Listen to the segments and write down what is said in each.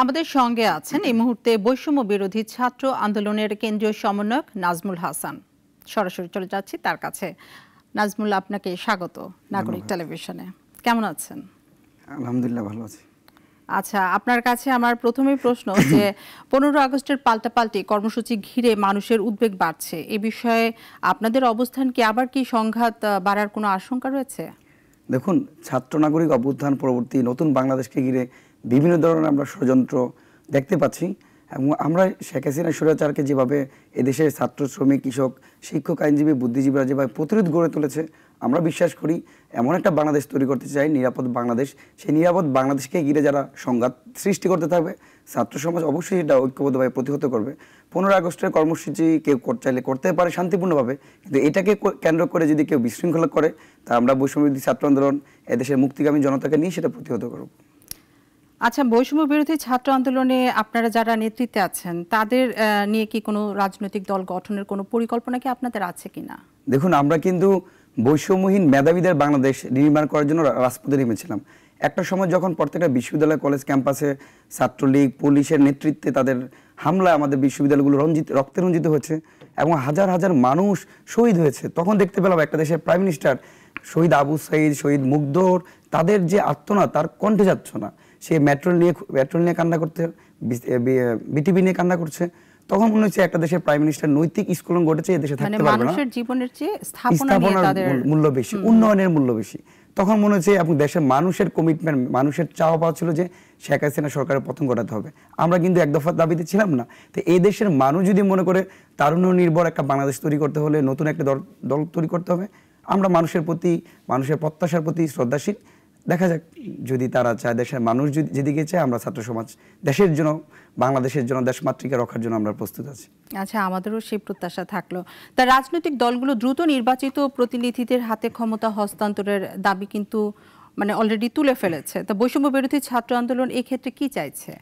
আমাদের সঙ্গে আছেন এই মুহূর্তে বৈষম্য বিরোধী ছাত্র আন্দোলনের কেন্দ্রীয় সমন্বয়ক নাজমুল হাসান। সরাসরি চলে যাচ্ছি তার কাছে। নাজমুল আপনাকে স্বাগত নাগরিক টেলিভিশনে। কেমন আছেন? আলহামদুলিল্লাহ ভালো আছি। আচ্ছা আপনার কাছে আমার প্রথমে প্রশ্ন যে পনেরো আগস্টের পাল্টাপাল্টি কর্মসূচি ঘিরে মানুষের উদ্বেগ বাড়ছে। এ বিষয়ে আপনাদের অবস্থান কি? আবার কি সংঘাত বাড়ার কোনো আশঙ্কা রয়েছে? দেখুন ছাত্র নাগরিক অভ্যুত্থান পরবর্তী নতুন বাংলাদেশকে ঘিরে বিভিন্ন ধরনের আমরা ষড়যন্ত্র দেখতে পাচ্ছি। এবং আমরা শেখ হাসিনা সুরাচারকে যেভাবে এদেশের ছাত্র, শ্রমিক, কৃষক, শিক্ষক, আইনজীবী, বুদ্ধিজীবীরা যেভাবে প্রতিরোধ গড়ে তুলেছে, আমরা বিশ্বাস করি এমন একটা বাংলাদেশ তৈরি করতে চাই, নিরাপদ বাংলাদেশ। সেই নিরাপদ বাংলাদেশকে ঘিরে যারা সংঘাত সৃষ্টি করতে থাকবে, ছাত্র সমাজ অবশ্যই এটা ঐক্যবদ্ধভাবে প্রতিহত করবে। পনেরো আগস্টের কর্মসূচি কেউ চাইলে করতে পারে শান্তিপূর্ণভাবে, কিন্তু এটাকে কেন্দ্র করে যদি কেউ বিশৃঙ্খলা করে, তা আমরা বৈষম্যবিধি ছাত্র আন্দোলন, এদেশের মুক্তিগামী জনতাকে নিয়ে সেটা প্রতিহত করব। আচ্ছা বৈষম্য বিরোধী ছাত্র আন্দোলনে আপনারা যারা নেতৃত্বে আছেন, তাদের নিয়ে কি কোনো রাজনৈতিক দল গঠনের কোনো পরিকল্পনা কি আপনাদের আছে কিনা? দেখুন, আমরা কিন্তু বৈষম্যহীন মেধাবীদের বাংলাদেশ নির্মাণ করার জন্য রাজপথে নেমেছিলাম। একটা সময় যখন প্রত্যেকটা বিশ্ববিদ্যালয়, কলেজ ক্যাম্পাসে ছাত্রলীগ, পুলিশের নেতৃত্বে তাদের হামলা আমাদের বিশ্ববিদ্যালয়গুলো রঞ্জিত, রক্তে রঞ্জিত হয়েছে এবং হাজার হাজার মানুষ শহীদ হয়েছে। তখন দেখতে পেলাম একটা দেশের প্রাইম মিনিস্টার, শহীদ আবু সাইদ, শহীদ মুগ্ধর তাদের যে আত্মনা তার কণ্ঠে যাচ্ছে না। সে মেট্রোল নিয়ে মেট্রোল নিয়ে কান্না করতে বিটিভি নিয়ে কান্না করছে। তখন মনে হচ্ছে একটা দেশের প্রাইম মিনিস্টার নৈতিক স্কুলন ঘটেছে এদেশে মানে থাকতে পারবে না। মানুষের জীবনের চেয়ে স্থাপনার মূল্য বেশি উন্নয়নের মূল্য বেশি। তখন মনে হচ্ছে এবং দেশের মানুষের কমিটমেন্ট মানুষের চাওয়া পাওয়া ছিল যে শেখ হাসিনা সরকারের পতন ঘটাতে হবে। আমরা কিন্তু এক দফা দাবিতে ছিলাম না। তো এই দেশের মানুষ যদি মনে করে তারুণ্য নির্ভর একটা বাংলাদেশ তৈরি করতে হলে নতুন একটা দল দল তৈরি করতে হবে আমরা মানুষের প্রতি মানুষের প্রত্যাশার প্রতি শ্রদ্ধাশীল। দেখা যাক যদি তারা চায় দেশের মানুষ যদি যেদিকে চায় আমরা ছাত্র সমাজ দেশের জন্য বাংলাদেশের জন্য দেশ মাতৃকা রক্ষার জন্য আমরা প্রস্তুত আছি। আচ্ছা আমাদেরও সেই প্রত্যাশা থাকল। তা রাজনৈতিক দলগুলো দ্রুত নির্বাচিত প্রতিনিধিদের হাতে ক্ষমতা হস্তান্তরের দাবি কিন্তু মানে অলরেডি তুলে ফেলেছে। তা বৈষম্য বিরোধী ছাত্র আন্দোলন এই ক্ষেত্রে কি চাইছে?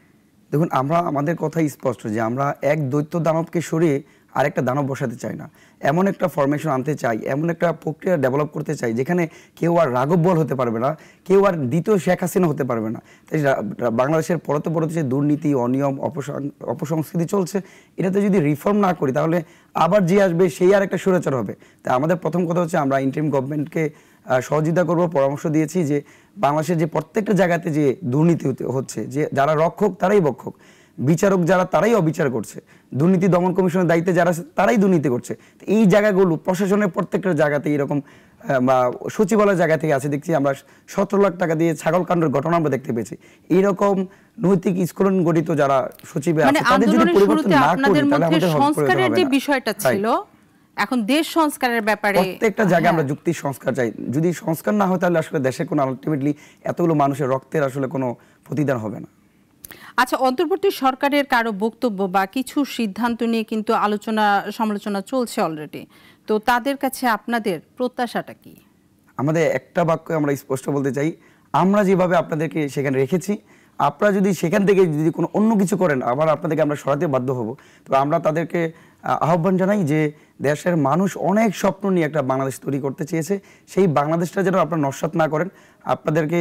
দেখুন আমরা আমাদের কথাই স্পষ্ট যে আমরা এক দৈত্য দানবকে সরিয়ে আরেকটা দানব বসাতে চাই না। এমন একটা ফরমেশন আনতে চাই এমন একটা প্রক্রিয়া ডেভেলপ করতে চাই যেখানে কেউ আর রাঘব বল হতে পারবে না, কেউ আর দ্বিতীয় শেখ হাসিনা হতে পারবে না। তাই বাংলাদেশের পরতে পরতে যে দুর্নীতি, অনিয়ম, অপসং- অপসংস্কৃতি চলছে, এটাতে যদি রিফর্ম না করি, তাহলে আবার যে আসবে, সেই আর একটা সুরাচার হবে। তাই আমাদের প্রথম কথা হচ্ছে, আমরা ইন্টারিম গভর্নমেন্টকে সহযোগিতা করব, পরামর্শ দিয়েছি যে, বাংলাদেশের যে প্রত্যেকটা জায়গাতে যে দুর্নীতি হচ্ছে, যে যারা রক্ষক, তারাই বক্ষক বিচারক যারা তারাই অবিচার করছে। দুর্নীতি দমন কমিশনের দায়িত্বে যারা আছে তারাই দুর্নীতি করছে। এই জায়গাগুলো প্রশাসনের প্রত্যেকটা জায়গাতে এরকম বা সচিবালয় জায়গা থেকে আছে দেখছি আমরা সতেরো লাখ টাকা দিয়ে ছাগল কাণ্ডের ঘটনা আমরা দেখতে পেয়েছি। এইরকম নৈতিক স্কুলন গঠিত যারা সচিবে মানে আছে তাদের যদি পরিবর্তন না করি তাহলে আমাদের সংস্কারের যে। বিষয়টা ছিল এখন দেশ সংস্কারের ব্যাপারে প্রত্যেকটা জায়গায় আমরা হ্যাঁ। যুক্তি সংস্কার চাই। যদি সংস্কার না হয় তাহলে আসলে দেশে কোনো আলটিমেটলি এতগুলো মানুষের রক্তের আসলে কোনো প্রতিদান হবে না। আচ্ছা অন্তর্বর্তী সরকারের কারও বক্তব্য বা কিছু সিদ্ধান্ত নিয়ে কিন্তু আলোচনা, সমালোচনা চলছে অলরেডি তো তাদের কাছে আপনাদের প্রত্যাশাটা কি? আমাদের একটা বাক্য আমরা স্পষ্ট বলতে চাই, আমরা যেভাবে আপনাদেরকে সেখানে রেখেছি, আপনারা যদি সেখান থেকে যদি কোনো অন্য কিছু করেন, আবার আপনাদেরকে আমরা সরাতে বাধ্য হব। তো আমরা তাদেরকে আহ্বান জানাই যে দেশের মানুষ অনেক স্বপ্ন নিয়ে একটা বাংলাদেশ তৈরি করতে চেয়েছে। সেই বাংলাদেশটা যেন আপনারা নস্বাত না করেন, আপনাদেরকে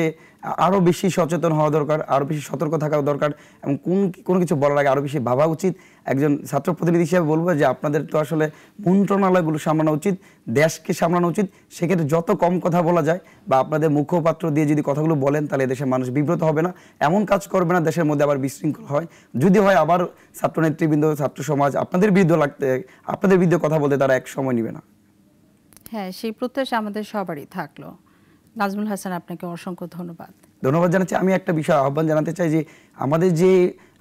আরও বেশি সচেতন হওয়া দরকার আরও বেশি সতর্ক থাকা দরকার এবং কোন, কোনো কিছু বলার আগে আরও বেশি ভাবা উচিত। একজন ছাত্র প্রতিনিধি হিসেবে বলব যে আপনাদের তো আসলে মন্ত্রণালয়গুলো সামলানো উচিত, দেশকে সামলানো উচিত। সেক্ষেত্রে যত কম কথা বলা যায় বা আপনাদের মুখপাত্র দিয়ে যদি কথাগুলো বলেন, তাহলে দেশের মানুষ বিব্রত হবে না। এমন কাজ করবে না দেশের মধ্যে আবার বিশৃঙ্খল হয়। যদি হয় আবার ছাত্র নেতৃবৃন্দ ছাত্র সমাজ আপনাদের বিরুদ্ধে লাগতে, আপনাদের বিরুদ্ধে কথা বলতে তারা এক সময় নিবে না। হ্যাঁ সেই প্রত্যাশা আমাদের সবারই থাকল। নাজমুল হাসান আপনাকে অসংখ্য ধন্যবাদ। ধন্যবাদ জানাচ্ছি। আমি একটা বিষয় আহ্বান জানাতে চাই যে আমাদের যে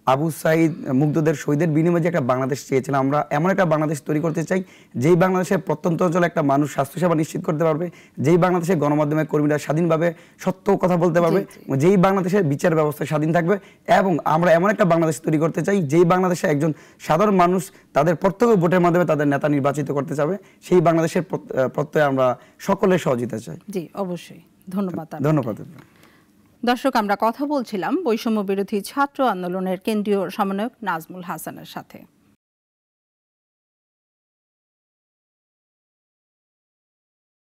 আবু সাইদ মুগ্ধদের শহীদের বিনিময়ে যে একটা বাংলাদেশ চেয়েছিলাম আমরা এমন একটা বাংলাদেশ তৈরি করতে চাই যেই বাংলাদেশের প্রত্যন্ত অঞ্চলে একটা মানুষ স্বাস্থ্যসেবা নিশ্চিত করতে পারবে যেই বাংলাদেশের গণমাধ্যমের কর্মীরা স্বাধীনভাবে সত্য কথা বলতে পারবে যেই বাংলাদেশের বিচার ব্যবস্থা স্বাধীন থাকবে এবং আমরা এমন একটা বাংলাদেশ তৈরি করতে চাই যেই বাংলাদেশে একজন সাধারণ মানুষ তাদের প্রত্যক্ষ ভোটের মাধ্যমে তাদের নেতা নির্বাচিত করতে চাবে সেই বাংলাদেশের প্রত্যয়ে আমরা সকলের সহযোগিতা চাই। জি অবশ্যই। ধন্যবাদ ধন্যবাদ। দর্শক আমরা কথা বলছিলাম বৈষম্য বিরোধী ছাত্র আন্দোলনের কেন্দ্রীয় সমন্বয়ক নাজমুল হাসানের সাথে।